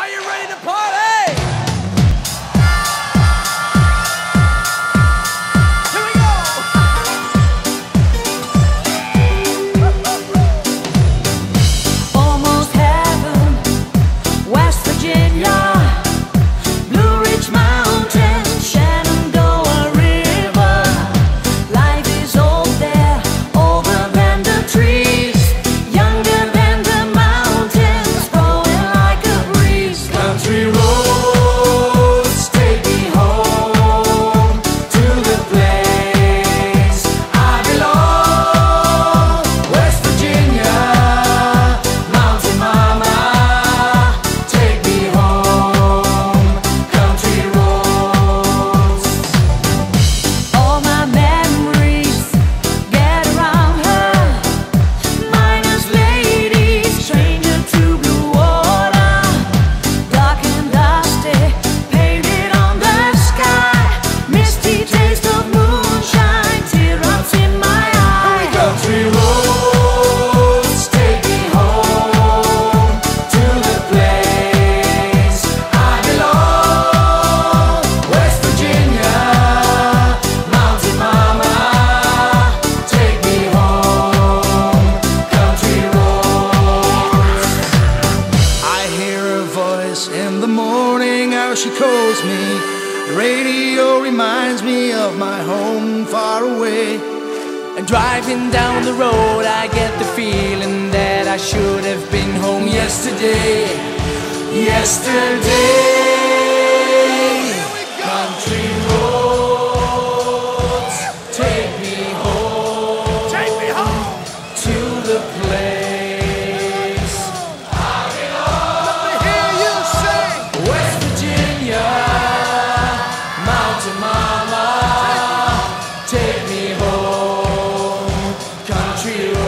Are you ready to party? morning how she calls me. The radio reminds me of my home far away. And driving down the road, I get the feeling that I should have been home yesterday. Yesterday, country. treated